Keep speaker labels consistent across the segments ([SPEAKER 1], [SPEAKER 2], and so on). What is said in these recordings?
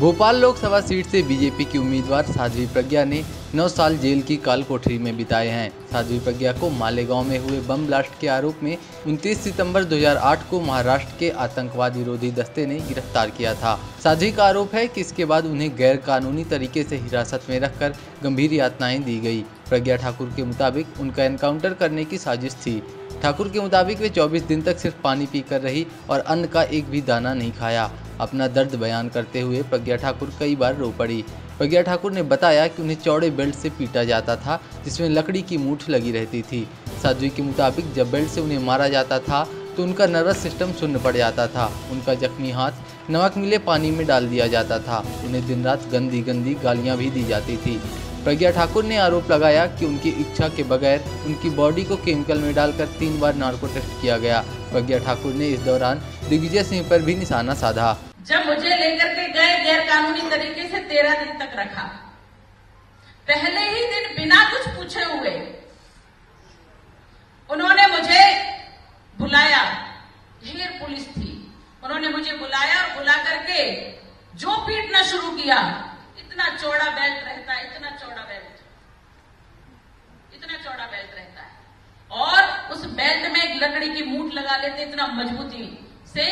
[SPEAKER 1] Bhopal Lok Sabha seat से BJP की उम्मीदवार साध्वी प्रज्ञा ने 9 साल जेल की काल कोठरी में बिताए हैं। साध्वी प्रज्ञा को मालेगांव में हुए बम ब्लास्ट के आरोप में 29 सितंबर 2008 को महाराष्ट्र के आतंकवाद विरोधी दस्ते ने गिरफ़्तार किया था। साध्वी का आरोप है कि इसके बाद उन्हें गैर कानूनी तरीके से हिरासत में रखकर गंभीर यातनाएँ दी गई। प्रज्ञा ठाकुर के मुताबिक उनका एनकाउंटर करने की साजिश थी। ठाकुर के मुताबिक वे 24 दिन तक सिर्फ़ पानी पीकर रही और अन्न का एक भी दाना नहीं खाया। अपना दर्द बयान करते हुए प्रज्ञा ठाकुर कई बार रो पड़ी। प्रज्ञा ठाकुर ने बताया कि उन्हें चौड़े बेल्ट से पीटा जाता था, जिसमें लकड़ी की मूठ लगी रहती थी। साध्वी के मुताबिक, जब बेल्ट से उन्हें मारा जाता था तो उनका नर्वस सिस्टम शून्य पड़ जाता था। उनका जख्मी हाथ नमक मिले पानी में डाल दिया जाता था। उन्हें दिन रात गंदी गंदी गालियाँ भी दी जाती थी। प्रज्ञा ठाकुर ने आरोप लगाया कि उनकी इच्छा के बगैर उनकी बॉडी को केमिकल में डालकर तीन बार नार्को टेस्ट किया गया। प्रज्ञा ठाकुर ने इस दौरान दिग्विजय सिंह पर भी निशाना साधा
[SPEAKER 2] जब मुझे लेकर के गए गैर कानूनी तरीके से तेरह दिन तक रखा। पहले ही दिन बिना कुछ पूछे हुए, उन्होंने मुझे बुलाया। ढेर पुलिस थी। उन्होंने मुझे बुलाया और बुला करके जो पीटना शुरू किया, इतना चौड़ा बेल्ट रहता है, इतना चौड़ा बेल्ट। इतना चौड़ा बेल्ट रहता है। और उस बेल्ट में एक लकड़ी की मूठ लगा लेते, इतना मजबूती से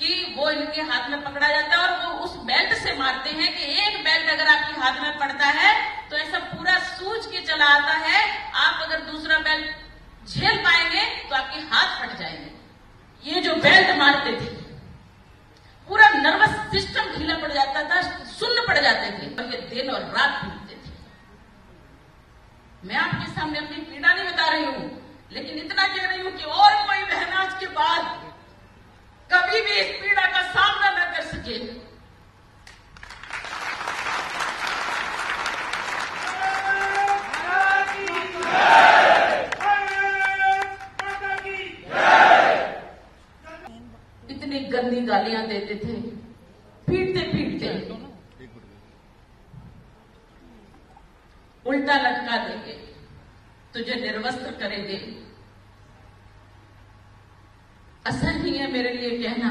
[SPEAKER 2] कि वो इनके हाथ में पकड़ा जाता है और वो उस बेल्ट से मारते हैं कि एक बेल्ट अगर आपके हाथ में पड़ता है तो ऐसा पूरा सूझ के चला आता है। आप अगर दूसरा बेल्ट झेल पाएँगे तो आपके हाथ फट जाएँगे। ये जो बेल्ट मारते थे, पूरा नर्वस सिस्टम ढीला पड़ जाता था, सुन्न पड़ जाते थे। और ये दिन और रात भूलते थे। मैं आपके सामने अपनी पीड़ा नहीं बता रही हूँ, लेकिन इतना कह रही हूँ कि और कोई बहन आज के बाद कभी भी इस पीड़ा का सामना न कर सके इतनी गंदी गालियाँ देते थे। पीटते पीटते उल्टा लटका देंगे, तुझे निर्वस्त्र करेंगे। असहनीय है मेरे लिए कहना।